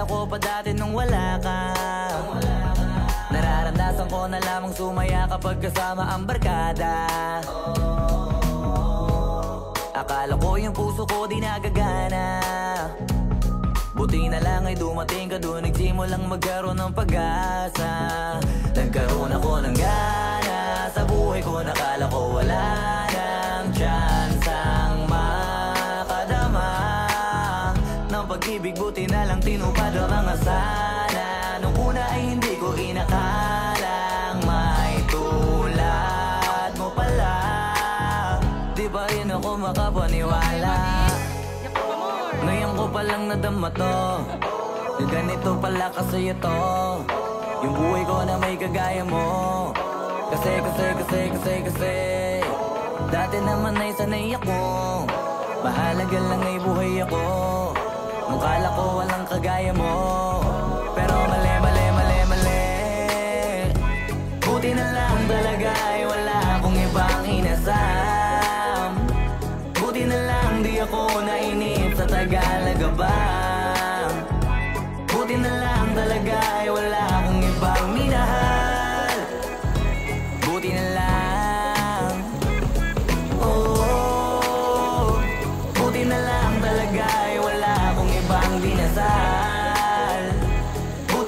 Naalala ko pa dati nung wala ka. Nararandasan ko na lamang sumaya kapag kasama ang barkada. Akala ko yung puso ko di nagagana. Buti na lang ay dumating ka doon Nagsimulang magkaroon ng pag-asa. Nagkaroon ako ng gana Sa buhay ko na pag-ibig buti na lang tinupad ang mga sana Nung una ay hindi ko inakalang may tulad mo pala. Di ba rin ako makapaniwala? Ngayon ko palang nadama to. Ganito pala kasi ito Yung buhay ko na may kagaya mo. Kasi, kasi, kasi, kasi, kasi. Dati naman ay sanay ako. Mahalaga lang ay buhay ako Nung kala ko walang kagaya mo. Pero mali, mali, mali, mali. Buti na lang talaga ay wala akong ibang inasam Buti na lang di ako nainip sa Tagalaga ba Buti na lang talaga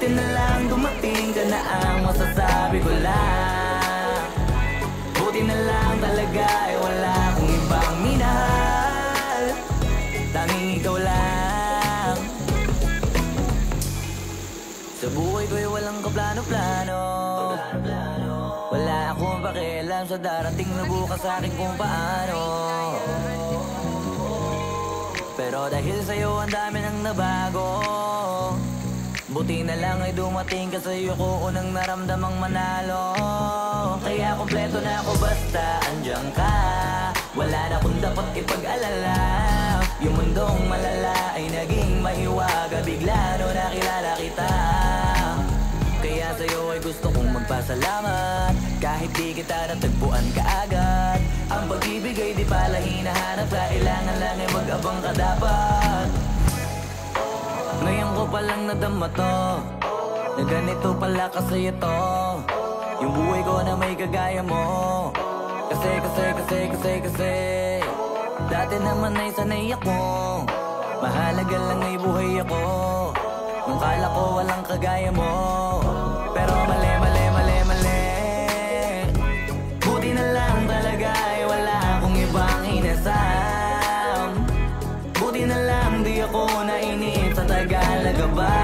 Buti na lang dumating ka na ang masasabi ko lang. Buti na lang talaga ay wala akong ibang minahal. Tanging ikaw lang. Sa buhay ko'y walang kaplano-plano. Wala akong pakialam sa darating na bukas sa akin kung paano. Pero dahil sa'yo ang dami nang nabago Buti na lang ay dumating ka sa'yo ko unang naramdamang manalo. Kaya kompleto na ako basta andyan ka. Wala na akong dapat ipag-alala. Yung mundong malala ay naging mahiwaga. Bigla no nakilala kita. Kaya sa'yo ay gusto kong magpasalamat. Kahit di kita natagpuan kaagad. Ang pag-ibig ay di pala hinahanap. Kailangan lang ay mag-abang ka dapat ngayon ko palang nadama to. Na ganito pala kasi ito Yung buhay ko na may kagaya mo. Kasi, kasi, kasi, kasi, kasi. Dati naman ay sanay ako. Mahalaga lang ay buhay ako. Nung kala ko walang kagaya mo. Pero mali, mali, mali, mali. Buti na lang talaga ay wala akong ibang inasam. Buti na lang di ako nainip sa Tagalaga ba?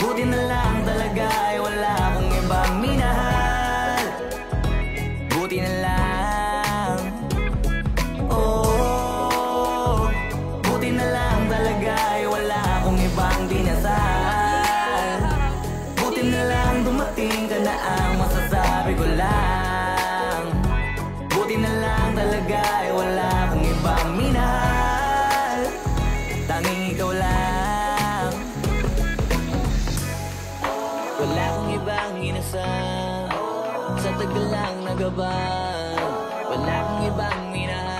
Buti na lang talaga ay wala akong ibang minahal. Buti na lang. Oh Buti na lang talaga ay wala akong ibang dinasal Buti na lang dumating ka na ang Sa tagal lang nagabang Walang ibang minahal.